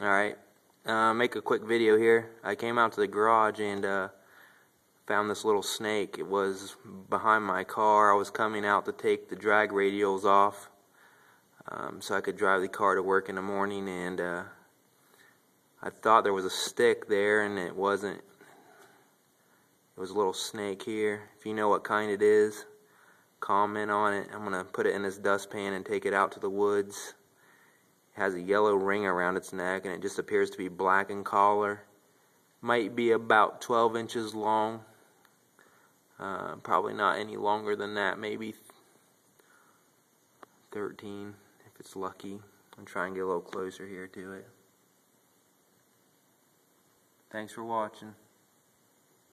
Alright, uh, make a quick video here. I came out to the garage and uh, found this little snake. It was behind my car. I was coming out to take the drag radials off um, so I could drive the car to work in the morning and uh, I thought there was a stick there and it wasn't. It was a little snake here. If you know what kind it is, comment on it. I'm going to put it in this dustpan and take it out to the woods has a yellow ring around its neck and it just appears to be black in color. Might be about 12 inches long. Uh, probably not any longer than that, maybe 13 if it's lucky. I'm trying to get a little closer here to it. Thanks for watching.